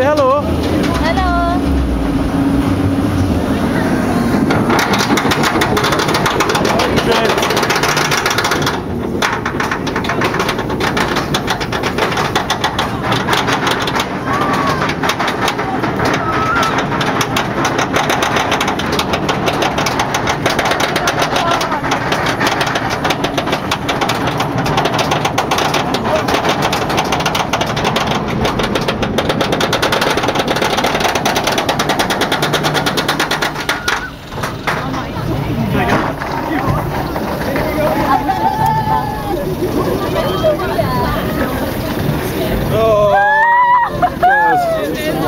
Hello.